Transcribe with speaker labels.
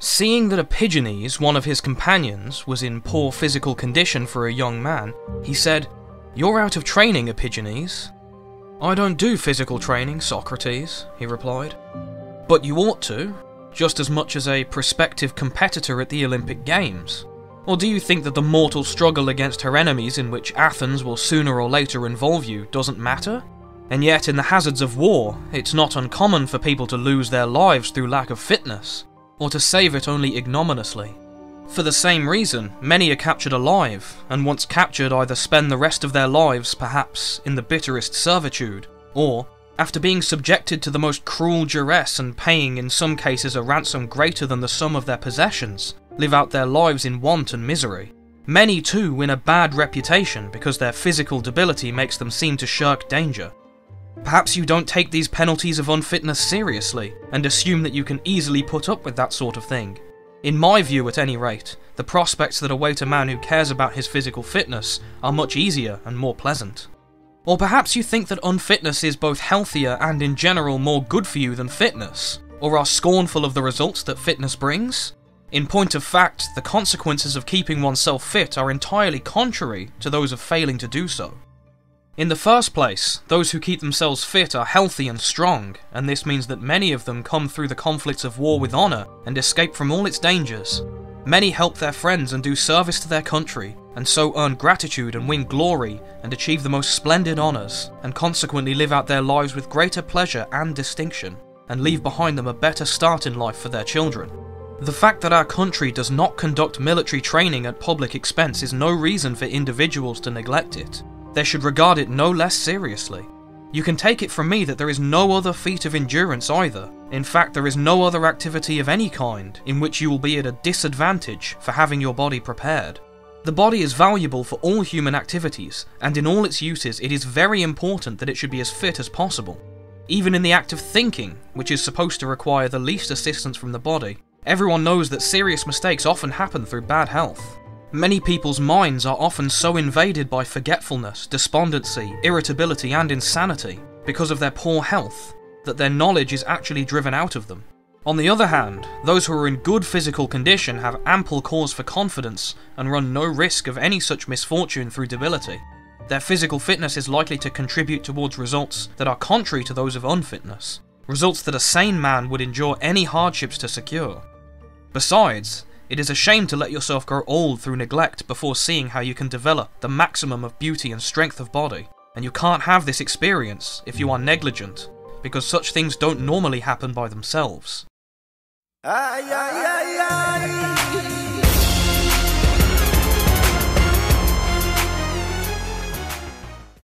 Speaker 1: Seeing that Epigenes, one of his companions, was in poor physical condition for a young man, he said, You're out of training, Epigenes. I don't do physical training, Socrates, he replied. But you ought to, just as much as a prospective competitor at the Olympic Games. Or do you think that the mortal struggle against her enemies in which Athens will sooner or later involve you doesn't matter? And yet, in the hazards of war, it's not uncommon for people to lose their lives through lack of fitness, or to save it only ignominiously. For the same reason, many are captured alive, and once captured either spend the rest of their lives, perhaps, in the bitterest servitude, or, after being subjected to the most cruel duress and paying in some cases a ransom greater than the sum of their possessions, live out their lives in want and misery. Many too win a bad reputation because their physical debility makes them seem to shirk danger. Perhaps you don't take these penalties of unfitness seriously, and assume that you can easily put up with that sort of thing. In my view, at any rate, the prospects that await a man who cares about his physical fitness are much easier and more pleasant. Or perhaps you think that unfitness is both healthier and in general more good for you than fitness, or are scornful of the results that fitness brings? In point of fact, the consequences of keeping oneself fit are entirely contrary to those of failing to do so. In the first place, those who keep themselves fit are healthy and strong, and this means that many of them come through the conflicts of war with honour and escape from all its dangers. Many help their friends and do service to their country, and so earn gratitude and win glory and achieve the most splendid honours, and consequently live out their lives with greater pleasure and distinction, and leave behind them a better start in life for their children. The fact that our country does not conduct military training at public expense is no reason for individuals to neglect it they should regard it no less seriously. You can take it from me that there is no other feat of endurance either. In fact, there is no other activity of any kind in which you will be at a disadvantage for having your body prepared. The body is valuable for all human activities, and in all its uses, it is very important that it should be as fit as possible. Even in the act of thinking, which is supposed to require the least assistance from the body, everyone knows that serious mistakes often happen through bad health. Many people's minds are often so invaded by forgetfulness, despondency, irritability, and insanity because of their poor health that their knowledge is actually driven out of them. On the other hand, those who are in good physical condition have ample cause for confidence and run no risk of any such misfortune through debility. Their physical fitness is likely to contribute towards results that are contrary to those of unfitness, results that a sane man would endure any hardships to secure. Besides, it is a shame to let yourself grow old through neglect before seeing how you can develop the maximum of beauty and strength of body. And you can't have this experience if you are negligent, because such things don't normally happen by themselves.